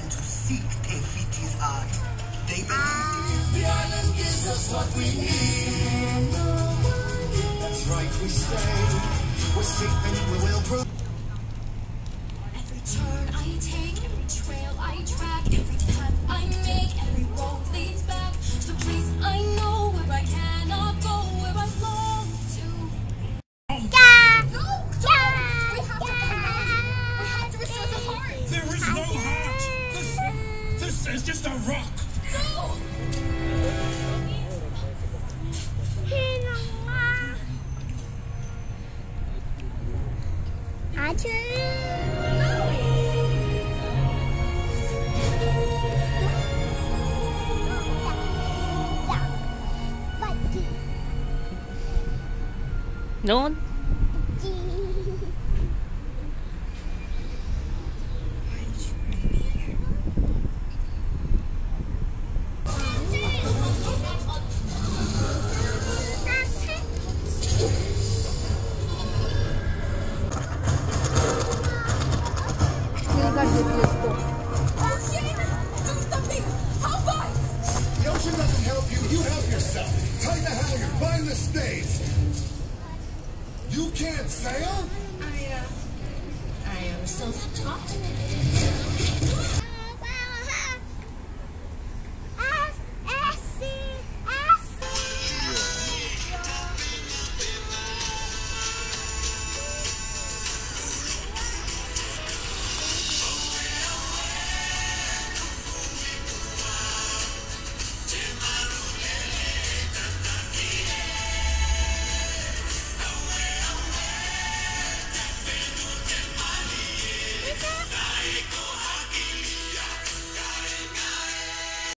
and to seek Te Fiti's art. They believe The island gives us what we need. That's right, we stay. We're safe and we will grow. Every turn I take. This, this is just a rock. No! 아주 You can't sail? I, uh, I am self-taught.